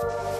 you